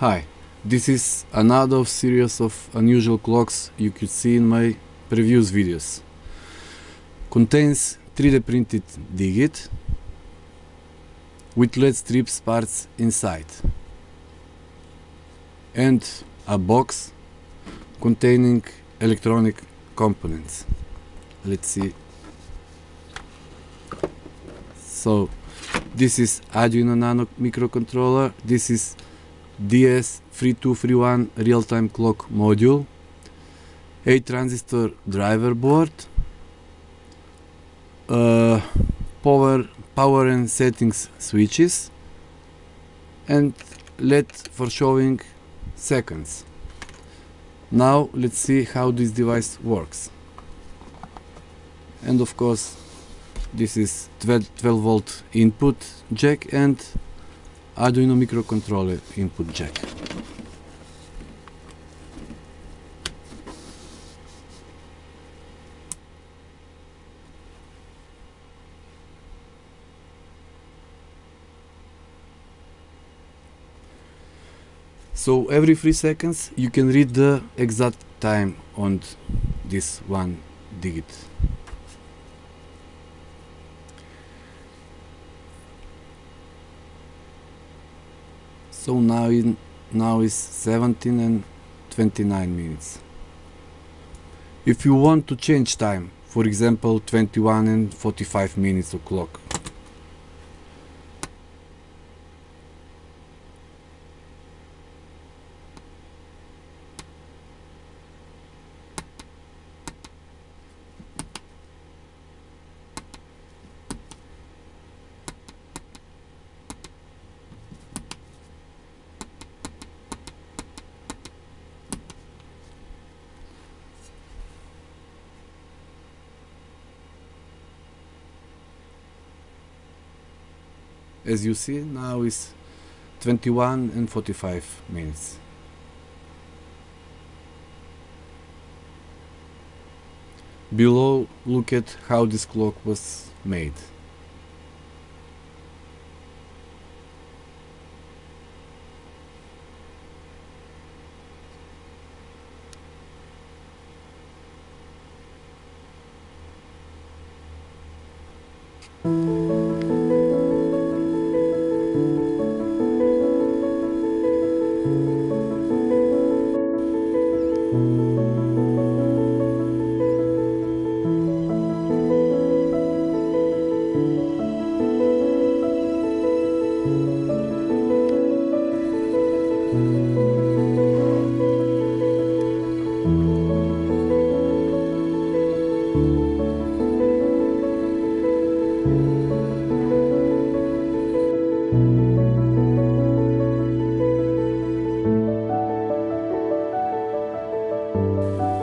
Hi, this is another series of unusual clocks you could see in my previous videos. Contains 3D printed digit with LED strips parts inside and a box containing electronic components. Let's see. So this is Arduino Nano microcontroller. This is DS3231 real-time clock module, 8 transistor driver board, uh, power, power and settings switches, and LED for showing seconds. Now let's see how this device works. And of course this is 12, 12 volt input jack and Arduino microcontroller input jack. So every 3 seconds you can read the exact time on this one digit. So now in now is 17 and 29 minutes. If you want to change time, for example 21 and 45 minutes o'clock, as you see now is 21 and 45 minutes. Below look at how this clock was made. Thank you.